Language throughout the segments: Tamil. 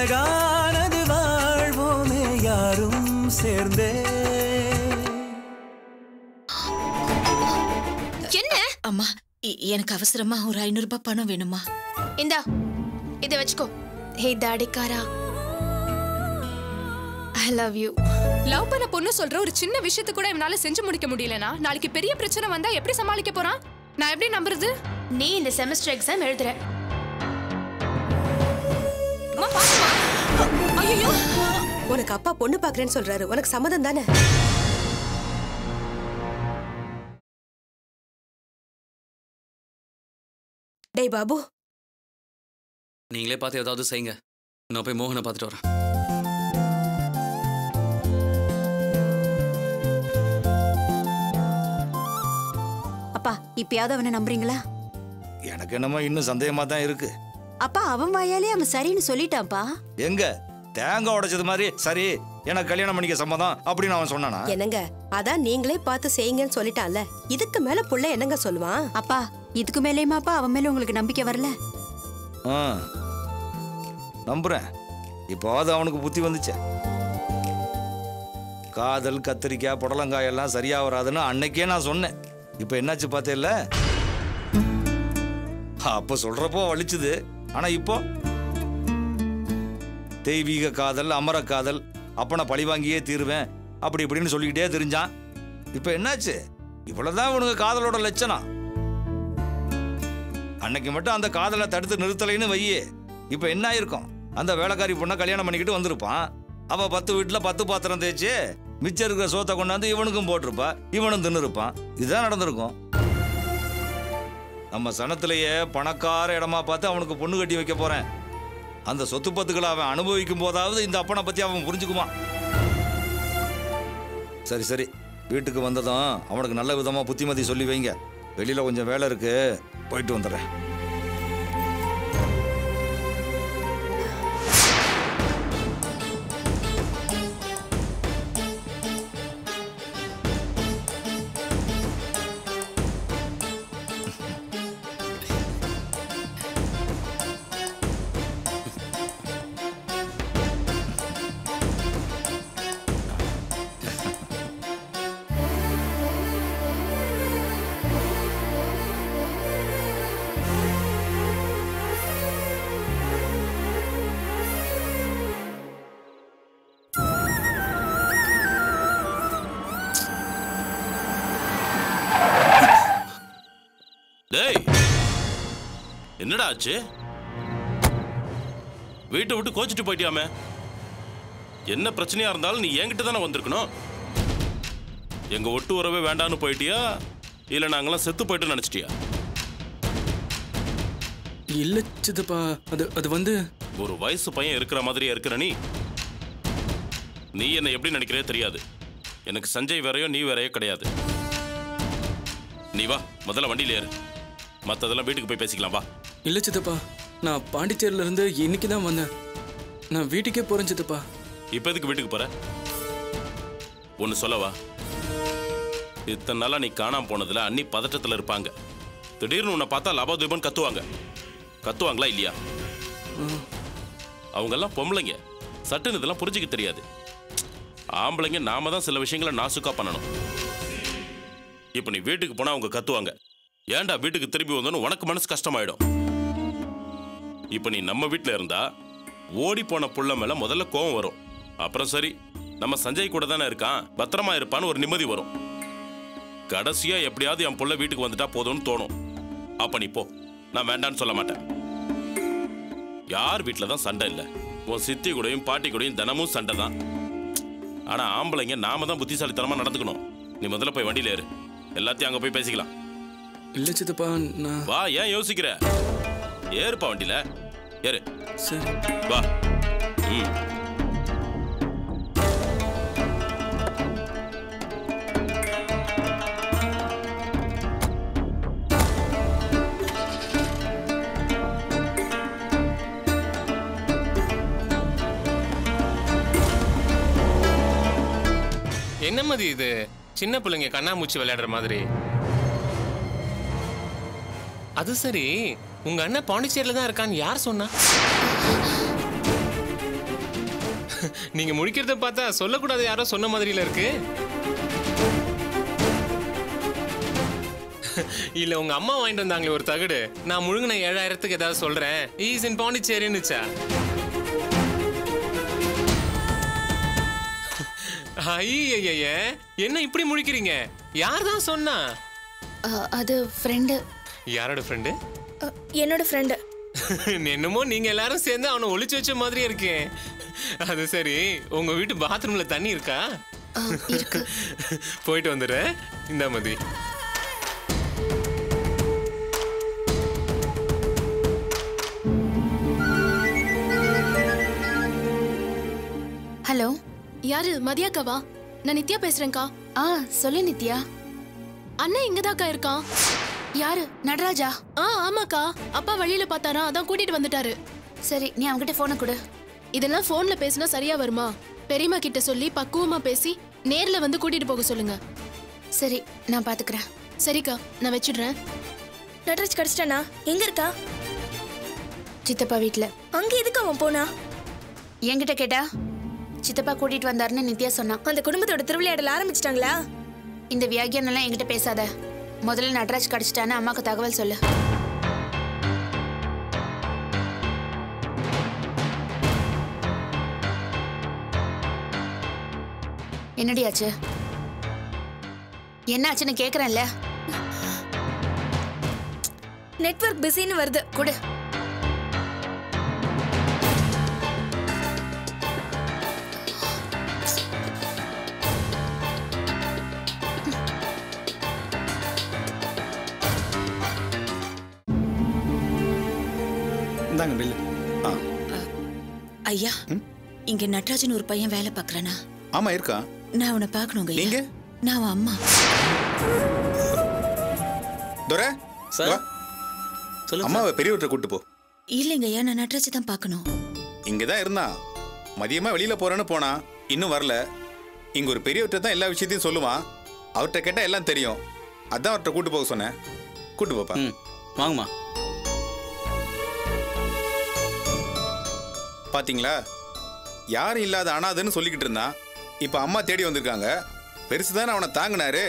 அழகானது வாழ்வோமே யாரும் சேர்ந்தே. என்ன? அம்மா எனக்கு அவசரமா ஒரு ஐநூறு ரூபாய் பணம் வேணுமா? இந்தா இதை வச்சுக்கோ. ஹே தாடிக்காரா. ஐ லவ் யூ லவ் பண்ண பொண்ணு சொல்ற ஒரு சின்ன விஷயத்தை கூட இவனால செஞ்சு முடிக்க முடியலனா? நாளைக்கு பெரிய பிரச்சனை வந்தா எப்படி சமாளிக்க போறான்? நான் எப்படி நம்புறது? நீ இந்த செமஸ்டர் எக்ஸாம் எழுதுற. உனக்கு அப்பா பொண்ணு பாக்குறேன்னு சொல்றாரு. உனக்கு சம்மதம் தானே? டேய் பாபு. நீங்களே பார்த்து ஏதாவது செய்யுங்க. நான் போய் மோகனை பார்த்துட்டு வரேன். அப்பா இப்பயாவது அவனை நம்புறீங்களா? எனக்கு என்னமோ இன்னும் சந்தேகமா தான் இருக்கு. அப்பா அவன் வாயாலே அவன் சரின்னு சொல்லிட்டான்ப்பா. எங்க? தேங்காய் உடைச்சது மாதிரி சரி எனக்கு கல்யாணம் பண்ணிக்க சம்மதம் அப்படின்னு அவன் சொன்னானா? என்னங்க அதான் நீங்களே பார்த்து செய்யுங்கன்னு சொல்லிட்டான்ல. இதுக்கு மேல புள்ள என்னங்க சொல்லுவான்? அப்பா இதுக்கு மேலேயுமாப்பா அவன் மேல உங்களுக்கு நம்பிக்கை வரல? ஆ நம்புறேன். இப்போது அவனுக்கு புத்தி வந்துச்சே. காதல் கத்திரிக்காய் புடலங்காய் எல்லாம் சரியா வராதுன்னு அன்னைக்கே நான் சொன்னேன். இப்போ என்னாச்சு பார்த்தேல்ல? அப்போ சொல்றப்போ வலிச்சுது. ஆனா இப்போ? தெய்வீக காதல் அமர காதல் அப்ப நான் பழி வாங்கியே தீருவேன் அப்படி இப்படின்னு சொல்லிக்கிட்டே தெரிஞ்சான். இப்போ என்னாச்சு? இவ்வளோதான் உனக்கு காதலோட லட்சணம். அன்னைக்கு மட்டும் அந்த காதலை தடுத்து நிறுத்தலைன்னு வையே. இப்போ என்ன ஆயிருக்கும்? அந்த வேலைக்காரி பொண்ணை கல்யாணம் பண்ணிக்கிட்டு வந்திருப்பான். அவள் பத்து வீட்டில் பத்து பாத்திரம் தேய்ச்சி மிச்சம் இருக்கிற சோத்தை கொண்டாந்து இவனுக்கும் போட்டிருப்பா இவனும் தின்னுருப்பான். இதுதான் நடந்திருக்கும். நம்ம சனத்திலேயே பணக்கார இடமா பார்த்து அவனுக்கு பொண்ணு கட்டி வைக்க போகிறேன் அந்த சொத்து பத்துக்களை அவன் அனுபவிக்கும் போதாவது இந்த அப்பனை பத்தி அவன் புரிஞ்சுக்குவான். சரி சரி. வீட்டுக்கு வந்ததும் அவனுக்கு நல்ல விதமா புத்திமதி சொல்லி வைங்க. வெளியில கொஞ்சம் வேலை இருக்கு. போயிட்டு வந்துடுறேன். என்னடா ஆச்சு வீட்டை விட்டு கோச்சிட்டு போயிட்டியாமே? என்ன பிரச்சனையா இருந்தாலும் நீ என்கிட்ட தானே வந்திருக்கணும்? எங்க ஒட்டு உறவே வேண்டான்னு போயிட்டியா? இல்ல நாங்கெல்லாம் செத்து போயிட்டு நினைச்சிட்டியா? இல்ல சித்தப்பா அது அது வந்து ஒரு வயசு பையன் இருக்கிற மாதிரியே இருக்கிற நீ? நீ என்ன எப்படி நினைக்கிறே தெரியாது. எனக்கு சஞ்சய் வேறையோ நீ வேறையோ கிடையாது. நீ வா முதல்ல வண்டியில ஏறு. மத்ததெல்லாம் வீட்டுக்கு போய் பேசிக்கலாம் வா. இல்ல சித்தப்பா நான் பாண்டிச்சேரியில இருந்து இன்னைக்கு தான் வந்தேன். நான் வீட்டுக்கே போறேன் சித்தப்பா. இப்ப எதுக்கு வீட்டுக்கு போற? ஒன்னு சொல்லவா? இத்தனை நாளா நீ காணாம போனதுல அண்ணி பதட்டத்துல இருப்பாங்க. திடீர்னு உன்னை பார்த்தா லபாதீபன் கத்துவாங்க. கத்துவாங்களா இல்லையா? அவங்கெல்லாம் பொம்பளைங்க. சட்டுன்னு இதெல்லாம் புரிஞ்சுக்க தெரியாது. ஆம்பளைங்க நாம தான் சில விஷயங்களை நாசுக்கா பண்ணணும். இப்போ நீ வீட்டுக்கு போனா அவங்க கத்துவாங்க. ஏன்டா வீட்டுக்கு திரும்பி வந்தோன்னு உனக்கு மனசு கஷ்டமாயிடும். இப்போ நீ நம்ம வீட்டில் இருந்தா ஓடி போன புள்ள மேல முதல்ல கோவம் வரும். அப்புறம் சரி நம்ம சஞ்சய் கூட தானே இருக்கான் பத்திரமா இருப்பான்னு ஒரு நிம்மதி வரும். கடைசியா எப்படியாவது என் புள்ள வீட்டுக்கு வந்துட்டா போதும்னு தோணும். அப்ப நீ போ. நான் வேண்டான்னு சொல்ல மாட்டேன். யார் வீட்டில் தான் சண்டை இல்லை. உன் சித்தி கூடயும் பாட்டி கூடயும் தினமும் சண்டை தான். ஆனா ஆம்பளைங்க நாம தான் புத்திசாலித்தனமா நடந்துக்கணும். நீ முதல்ல போய் வண்டியில ஏறு. எல்லாத்தையும் அங்க போய் பேசிக்கலாம். இல்ல சித்தப்பா நான் வா ஏன் யோசிக்கிற? ஏறுப்பா வண்டியில. ஏறு. சரி. வா. ம். என்ன மதி இது? சின்ன பிள்ளைங்க கண்ணாமூச்சி விளையாடுற மாதிரி. அது சரி. உங்க அண்ணன் பாண்டிச்சேரியில தான் இருக்கான்னு யார் சொன்னா? நீங்க முடிக்கிறத பார்த்தா சொல்லக்கூடாது யாரோ சொன்ன மாதிரில இருக்கு. இல்ல உங்க அம்மா வாங்கிட்டு வந்தாங்களே ஒரு தகடு. நான் முழுங்கின ஏழாயிரத்துக்கு ஏதாவது சொல்றேன். ஈஸ் இன் பாண்டிச்சேரின்னுச்சா? ஐயய்ய என்ன இப்படி முழிக்கிறீங்க? யார் தான் சொன்னா அது ஃப்ரெண்டு யாரோட ஃப்ரெண்டு என்னோட ஃப்ரெண்டு என்னமோ நீங்க எல்லாரும் சேர்ந்து அவனை ஒளிச்சு வச்ச மாதிரியே இருக்கு. அது சரி உங்க வீட்டு பாத்ரூம்ல தண்ணி இருக்கா? இருக்கு. போயிட்டு வந்துடுறேன் இந்த மதி. ஹலோ. யாரு மதியாக்காவா? நான் நித்யா பேசுறேன்க்கா. ஆ சொல்லு நித்யா. அண்ணன் இங்கதாக்கா இருக்கான். யாரு? நடராஜா? ஆ ஆமாக்கா அப்பா வழியில பார்த்தாரா அதான் கூட்டிட்டு வந்துட்டாரு. சரி நீ அவன்கிட்ட போனை கொடு. இதெல்லாம் போன்ல பேசினா சரியா வருமா? பெரியம்மா கிட்ட சொல்லி பக்குவமா பேசி நேர்ல வந்து கூட்டிட்டு போக சொல்லுங்க. சரி நான் பாத்துக்கிறேன். சரிக்கா நான் வச்சிடுறேன். நட்ராஜ் கிடைச்சிட்டானா? எங்க இருக்கா? சித்தப்பா வீட்ல. அங்க எதுக்கு அவன் போனா? என்கிட்ட கேட்டா சித்தப்பா கூட்டிட்டு வந்தாருன்னு நித்யா சொன்னான் அந்த குடும்பத்தோட திருவிளையாடல் ஆரம்பிச்சிட்டாங்களா? இந்த வியாகியானெல்லாம் என்கிட்ட பேசாத. முதல்ல நடராஜ் கிடைச்சிட்டான்னு அம்மாக்கு தகவல் சொல்லு. என்னடி ஆச்சு என்ன ஆச்சுன்னு கேக்குறேன்ல. நெட்வொர்க் பிஸின்னு வருது. கொடு. இந்தாங்க பில்லு. ஆ. ஐயா இங்க நட்ராஜன் ஒரு பையன் வேலை பார்க்கறானா? ஆமா இருக்கா நான் அவனை பார்க்கணுங்க. நீங்க? நான் அவன் அம்மா. துரை சார். சொல்லுங்க அம்மாவை பெரியவற்றை கூட்டு போ. இல்லைங்க ஐயா நான் நட்ராஜ் தான் பார்க்கணும். இங்க தான் இருந்தான் மதியமா வெளியில போறேன்னு போனா இன்னும் வரல. இங்க ஒரு பெரியவர்கிட்ட தான் எல்லா விஷயத்தையும் சொல்லுவான். அவர்கிட்ட கேட்டா எல்லாம் தெரியும். அதான் அவர்கிட்ட கூட்டு போக சொன்னேன். கூட்டு போப்பா. ம் வாங்கம்மா. பாத்தீங்களா? யாரும் இல்லாத அனாதைன்னு சொல்லிக்கிட்டு இருந்தான். இப்ப அம்மா தேடி வந்திருக்காங்க. பெருசு தானே அவனை தாங்கினாரு.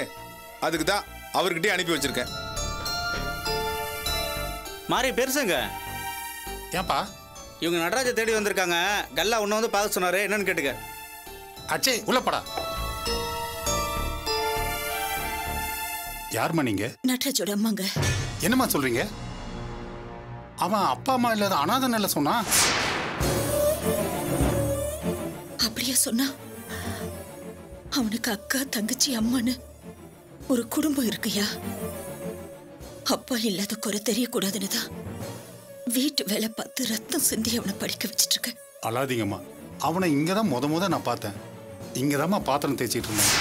அதுக்கு தான் அவர்கிட்டயே அனுப்பி வச்சிருக்கேன். மாறி பெருசுங்க. ஏன்பா? இவங்க நடராஜை தேடி வந்திருக்காங்க. கல்லா ஒன்று வந்து பார்க்க சொன்னாரு. என்னன்னு கேட்டுக்க. அச்சே உள்ளப்படா யாரும்மா நீங்க? நட்ராஜோட அம்மாங்க. என்னம்மா சொல்றீங்க? அவன் அப்பா அம்மா இல்லாத அனாதன் இல்ல சொன்னா? அப்படியே சொன்னா? அவனுக்கு அக்கா தங்கச்சி அம்மான்னு ஒரு குடும்பம் இருக்குயா அப்பா இல்லாத குறை தெரியக்கூடாதுன்னு தான் வீட்டு வேலை பார்த்து ரத்தம் சிந்தி அவனை படிக்க வச்சிட்டு இருக்கேன் அழாதீங்கம்மா. அவனை இங்கே தான் முத முத நான் பார்த்தேன். இங்கதான்மா பாத்திரம் தேய்ச்சிட்டு இருந்தேன்.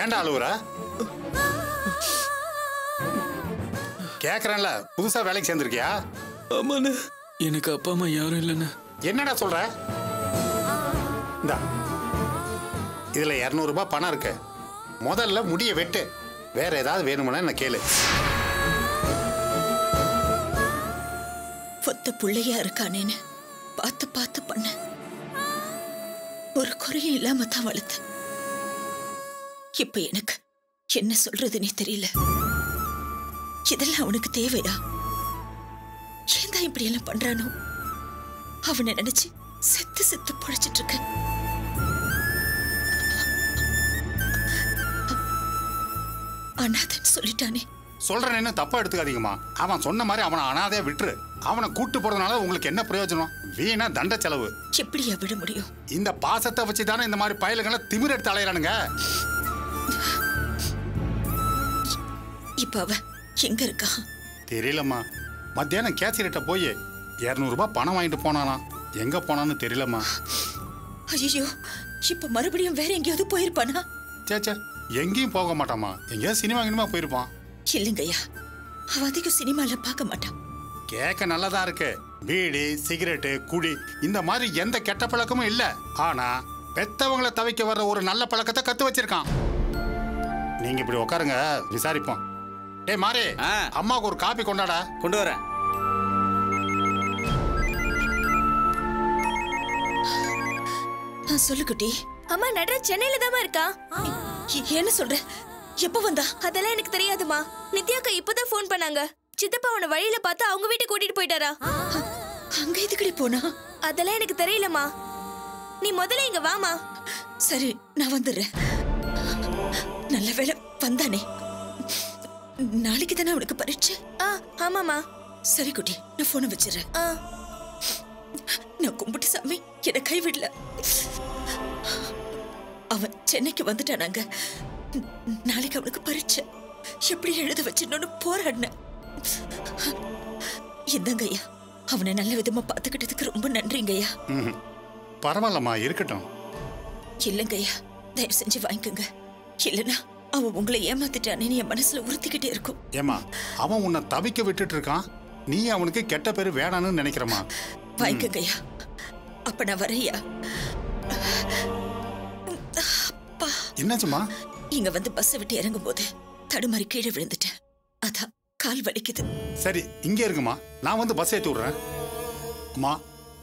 ஏன்டா அழுவுற? கேக்குறேன்ல. புதுசா வேலைக்கு சேர்ந்திருக்கியா? ஆமாண்ணே. எனக்கு அப்பா அம்மா யாரும் இல்லைண்ணே. என்னடா சொல்ற? இந்தா. இதுல 200 ரூபாய் பணம் இருக்கு. முதல்ல முடிய வெட்டு. வேற ஏதாவது வேணுமுன்னா என்ன கேளு. ஒத்த புள்ளையா இருக்கானேன்னு பார்த்து பார்த்து பண்ண. ஒரு குறையும் இல்லாம தான் வளர்த்த இப்ப எனக்கு என்ன சொல்றதுன்னே தெரியல. இதெல்லாம் அவனுக்கு தேவையா ஏன் தான் இப்படி எல்லாம் பண்றானோ? அவனை நினைச்சு செத்து செத்து பொழைச்சிட்டு இருக்க அனாதன் சொல்லிட்டானே. சொல்றேன் என்ன தப்பா எடுத்துக்காதீங்கம்மா. அவன் சொன்ன மாதிரி அவனை அனாதையா விட்டுரு. அவனை கூட்டு போறதுனால உங்களுக்கு என்ன பிரயோஜனம்? வீணா தண்ட செலவு. எப்படியா விட முடியும்? இந்த பாசத்தை வச்சு தானே இந்த மாதிரி பயலுகளை திமிர் எடுத்து அலையிறானுங்க. இப்ப அவ எங்க இருக்கா? தெரியலம்மா. மத்தியானம் கேசிரிட்ட போய் இரநூறுபா பணம் வாங்கிட்டு போனானாம் எங்க போனான்னு தெரியலம்மா. ஐயோ இப்ப மறுபடியும் வேற எங்கேயாவது போயிருப்பானா? சேச்சே எங்கேயும் போக மாட்டாமா எங்கேயாவது சினிமா கினிமா போயிருப்பான். இல்லைங்கய்யா அவ அதிகம் சினிமால பார்க்க மாட்டான் கேட்க நல்லதா இருக்கு. பீடி சிகரெட்டு குடி இந்த மாதிரி எந்த கெட்ட பழக்கமும் இல்ல. ஆனா பெத்தவங்கள தவிக்க வர்ற ஒரு நல்ல பழக்கத்தை கத்து வச்சிருக்கான். நீங்க இப்படி உட்காருங்க விசாரிப்போம். டேய் மாறி. அம்மாவுக்கு ஒரு காப்பி கொண்டாடா. கொண்டு வரேன். ஆ, சொல்லு குட்டி. அம்மா நடராஜ் சென்னையில தாமா இருக்கா? என்ன சொல்ற? எப்ப வந்தா? அதெல்லாம் எனக்கு தெரியாதுமா நித்யாக்கா இப்பதான் ஃபோன் பண்ணாங்க. சித்தப்பா அவனை வழியில பார்த்து அவங்க வீட்டுக்கு கூட்டிட்டு போயிட்டாரா? அங்க எதுக்கடி போனா? அதெல்லாம் எனக்கு தெரியலம்மா. நீ முதல்ல இங்க வாமா சரி நான் வந்துடுறேன். நல்ல வேளை வந்தானே. நாளைக்கு தானே அவனுக்கு பரீட்சை? ஆ ஆமாமா சரி குட்டி நான் போனை வச்சிடுறேன். ஆ. நான் கும்பிட்டு சாமி என்னை கைவிடல. அவன் சென்னைக்கு வந்துட்டானாங்க. நாளைக்கு அவனுக்கு பரீட்சை. எப்படி எழுத வச்சிடணும்னு போராடினேன். இந்தங்க ஐயா அவனை நல்ல விதமா பாத்துக்கிட்டதுக்கு ரொம்ப நன்றிங்க ஐயா. ம்ஹும். பரவாயில்லம்மா இருக்கட்டும். இல்லைங்க ஐயா தயவு செஞ்சு வாங்கிக்கோங்க. இல்லைன்னா அவன் உங்களை ஏமாத்திட்டானேன்னு என் மனசுல உறுத்திக்கிட்டே இருக்கும். ஏமா அவன் உன்னை தவிக்க விட்டுட்டு இருக்கான் நீ அவனுக்கு கெட்ட பேர் வேணான்னு நினைக்கிறமா வாங்கிக்கோங்க ஐயா அப்ப நான் வரையா? என்னாச்சுமா இங்க வந்து பஸ் விட்டு இறங்கும் போது தடுமாறி கீழே விழுந்துட்டேன். அதான் கால் வலிக்குது. சரி இங்கே இருக்குமா நான் வந்து பஸ் ஏற்றி விட்றேன். அம்மா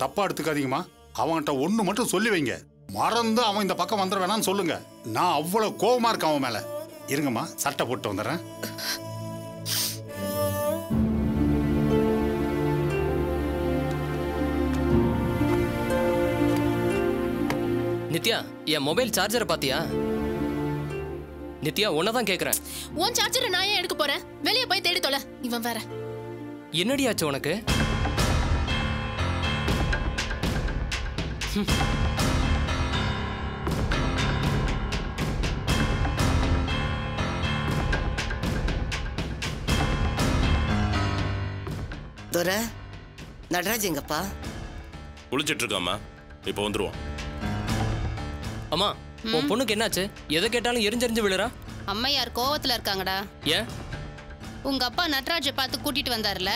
தப்பா எடுத்துக்காதீங்கம்மா. அவன்கிட்ட ஒன்று மட்டும் சொல்லி வைங்க. மறந்து அவன் இந்த பக்கம் வந்துட வேணாம்னு சொல்லுங்க. நான் அவ்வளோ கோவமா இருக்கேன் அவன் மேல. இருங்கம்மா சட்டை போட்டு வந்துடுறேன். நித்யா என் மொபைல் சார்ஜரை பாத்தியா? நித்யா உன்னை தான் கேட்குறேன் உன் சார்ஜரை நான் ஏன் எடுக்க போறேன்? வெளியே போய் தேடி தொலை. இவன் வேற. என்னடி ஆச்சு உனக்கு? துரை நடராஜ் எங்கப்பா? குளிச்சிட்டு இருக்காமா இப்போ வந்துருவான் அம்மா உன் பொண்ணுக்கு என்னாச்சு? எதை கேட்டாலும் எரிஞ்செரிஞ்சு விழுறா? அம்மையார் கோவத்துல இருக்காங்கடா. ஏன் உங்க அப்பா நட்ராஜை பார்த்து கூட்டிட்டு வந்தாருல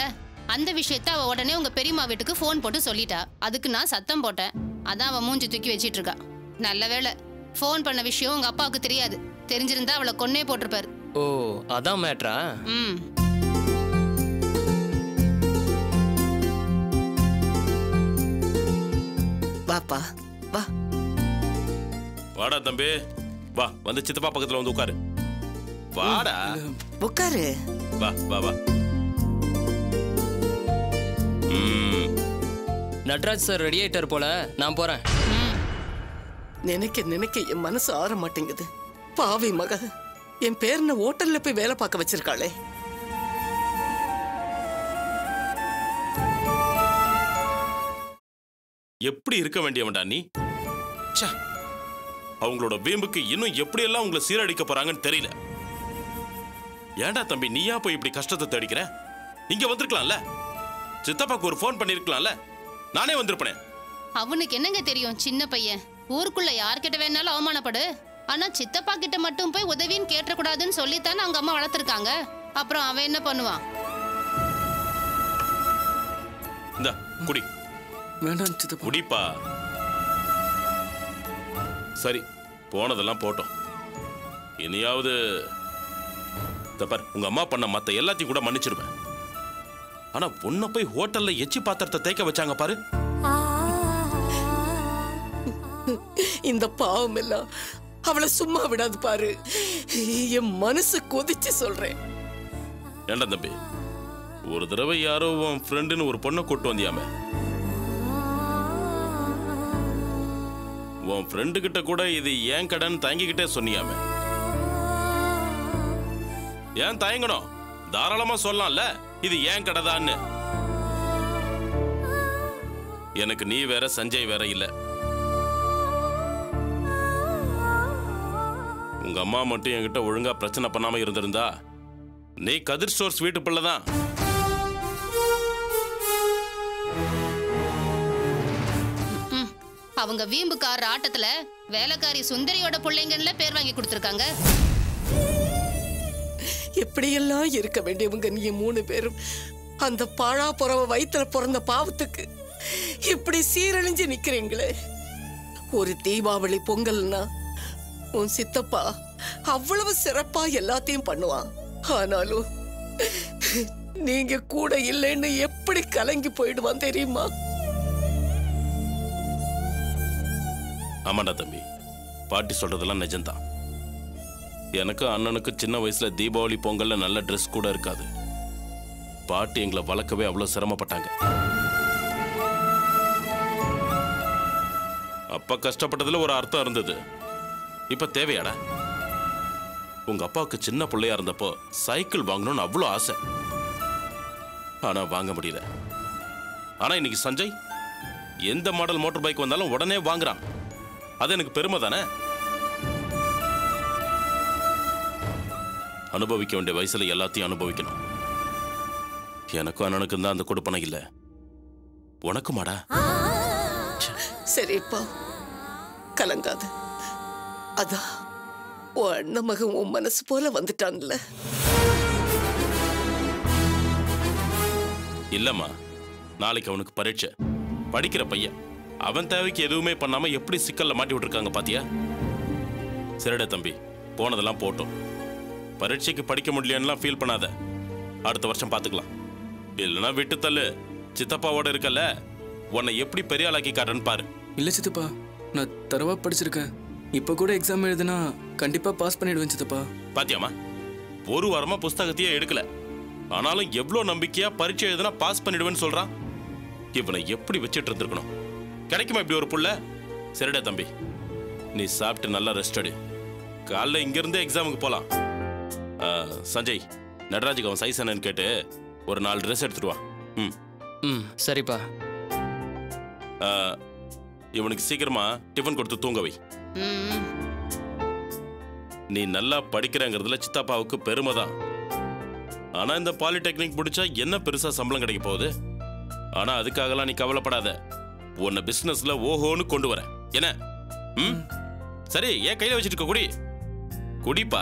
அந்த விஷயத்த அவ உடனே உங்க பெரியம்மா வீட்டுக்கு ஃபோன் போட்டு சொல்லிட்டா. அதுக்கு நான் சத்தம் போட்டேன். அதான் அவ மூஞ்சி தூக்கி வச்சிட்டு இருக்கா நல்ல வேளை ஃபோன் பண்ண விஷயம் உங்க அப்பாவுக்கு தெரியாது. தெரிஞ்சிருந்தா அவளை கொன்னே போட்டிருப்பாரு. ஓ அதான் மேட்ரா ம். வாப்பா வா. வாடா தம்பி. வா வந்து சித்தப்பா பக்கத்துல வந்து உட்காரு. வாடா. உட்காரு. வா வா வா. நட்ராஜ் சார் ரெடி ஆயிட்டார் போல. நான் போறேன். நினைக்க நினைக்க என் மனசு ஆற மாட்டேங்குது. பாவி மக என் பேரனை ஹோட்டல்ல போய் வேலை பார்க்க வச்சிருக்காளே. எப்படி இருக்க வேண்டியவன்டா நீ? அவங்களோட வீம்புக்கு இன்னும் எப்படியெல்லாம் உங்களை சீரழிக்க போறாங்கன்னு தெரியல. ஏன்டா தம்பி நீயா போய் இப்படி கஷ்டத்தை தேடிக்கிற? இங்க வந்திருக்கலாம்ல? சித்தப்பாக்கு ஒரு ஃபோன் பண்ணிருக்கலாம்ல? நானே வந்திருப்பனே. அவனுக்கு என்னங்க தெரியும் சின்ன பையன்? ஊருக்குள்ள யார்கிட்ட வேணாலும் அவமானப்படு. ஆனா சித்தப்பா கிட்ட மட்டும் போய் உதவின்னு கேட்டக்கூடாதுன்னு சொல்லித்தானே அவங்க அம்மா வளர்த்துருக்காங்க. அப்புறம் அவன் என்ன பண்ணுவான்? இந்த குடி. வேண்டாம் சித்தப்பா குடிப்பா. சரி போனதெல்லாம் போட்டோம். இனியாவது இந்த பார் உங்க அம்மா பண்ண மத்த எல்லாத்தையும் கூட மன்னிச்சிருவேன். ஆனா பொண்ணை போய் ஹோட்டல்ல எச்சி பாத்திரத்தை தேய்க்க வச்சாங்க பாரு. இந்த பாவம் எல்லாம் அவளை சும்மா விடாது பாரு. என் மனசு கொதிச்சு சொல்றேன். ஏண்டா தம்பி ஒரு தடவை யாரோ உன் ஃப்ரெண்டுன்னு ஒரு பொண்ணை கூட்டு வந்தியாமே. உன் ஃப்ரெண்டு கிட்ட கூட இது ஏன் கடன் தயங்கிக்கிட்டே சொன்னியாமே? ஏன் தயங்கணும்? தாராளமா சொல்லலாம்ல. இது ஏன் கடைதான்னு. எனக்கு நீ வேற சஞ்சய் வேற இல்ல. உங்க அம்மா மட்டும் என்கிட்ட ஒழுங்கா பிரச்சனை பண்ணாம இருந்திருந்தா நீ கதிர் ஸ்டோர்ஸ் வீட்டு பிள்ளை தான் அவங்க வீம்புக்கார ஆட்டத்துல வேலைக்காரி சுந்தரியோட பிள்ளைங்கன்னு பேர் வாங்கி கொடுத்துருக்காங்க. எப்படியெல்லாம் இருக்க வேண்டியவங்க நீ மூணு பேரும்? அந்த பாழா புறவ வயிற்றுல பிறந்த பாவத்துக்கு இப்படி சீரழிஞ்சு நிக்கிறீங்களே? ஒரு தீபாவளி பொங்கல்னா உன் சித்தப்பா அவ்வளவு சிறப்பா எல்லாத்தையும் பண்ணுவான். ஆனாலும் நீங்க கூட இல்லைன்னு எப்படி கலங்கி போயிடுவான் தெரியுமா? ஆமாண்டா தம்பி. பாட்டி சொல்றதெல்லாம் நிஜம்தான். எனக்கு அண்ணனுக்கு சின்ன வயசுல தீபாவளி பொங்கல்ல நல்ல ட்ரெஸ் கூட இருக்காது. பாட்டி எங்களை வளர்க்கவே அவ்வளோ சிரமப்பட்டாங்க. அப்பா கஷ்டப்பட்டதுல ஒரு அர்த்தம் இருந்தது. இப்ப தேவையாடா? உங்க அப்பாவுக்கு சின்ன பிள்ளையா இருந்தப்போ சைக்கிள் வாங்கணும்னு அவ்வளோ ஆசை. ஆனா வாங்க முடியல. ஆனா இன்னைக்கு சஞ்சய் எந்த மாடல் மோட்டர் பைக் வந்தாலும் உடனே வாங்குறான். அது எனக்கு பெருமை தானே? அனுபவிக்க வேண்டிய வயசுல எல்லாத்தையும் அனுபவிக்கணும். எனக்கும் அண்ணனுக்கும் தான் அந்த கொடுப்பனை இல்லை. உனக்குமாடா? சரிப்பா கலங்காத. அதான் உன் அண்ணன் மகன் உன் மனசு போல வந்துட்டான்ல. இல்லம்மா நாளைக்கு அவனுக்கு பரீட்சை. படிக்கிற பையன். அவன் தேவைக்கு எதுவுமே பண்ணாம எப்படி சிக்கல்ல மாட்டி விட்டுருக்காங்க பாத்தியா? சரிடா தம்பி போனதெல்லாம் போட்டோம். பரீட்சைக்கு படிக்க முடியலன்னுலாம் ஃபீல் பண்ணாத. அடுத்த வருஷம் பார்த்துக்கலாம் இல்லைன்னா விட்டு தள்ளு. சித்தப்பாவோட இருக்கல்ல உன்னை எப்படி பெரிய ஆளாக்கி காட்டுறேன்னு பாரு. இல்ல சித்தப்பா நான் தரவா படிச்சிருக்கேன். இப்போ கூட எக்ஸாம் எழுதுனா கண்டிப்பா பாஸ் பண்ணிடுவேன் சித்தப்பா. பாத்தியாமா ஒரு வாரமா புஸ்தகத்தையே எடுக்கல. ஆனாலும் எவ்வளோ நம்பிக்கையா பரீட்சை எழுதுனா பாஸ் பண்ணிடுவேன்னு சொல்றான். இவனை எப்படி வச்சிட்டு இருந்திருக்கணும்? கிடைக்குமா இப்படி ஒரு புள்ள? சரிடா தம்பி. நீ சாப்பிட்டு நல்லா ரெஸ்ட் எடு. காலைல இங்கிருந்தே எக்ஸாமுக்கு போலாம். ஆ, சஞ்சய் நடராஜுக்கு அவன் சைஸ் என்னன்னு கேட்டு ஒரு நாலு ட்ரெஸ் எடுத்துட்டு வா. ம். ம் சரிப்பா. இவனுக்கு சீக்கிரமா டிஃபன் கொடுத்து தூங்க வை. ம் நீ நல்லா படிக்கிறங்கிறதுல சித்தாப்பாவுக்கு பெருமை தான். ஆனா இந்த பாலிடெக்னிக் முடிச்சா என்ன பெருசா சம்பளம் கிடைக்க போகுது? ஆனா அதுக்காகலாம் நீ கவலைப்படாத. உன்னை பிசினஸ்ல ஓஹோன்னு கொண்டு வரேன் என்ன? ம்? சரி ஏன் கையில வச்சிருக்க குடி? குடிப்பா.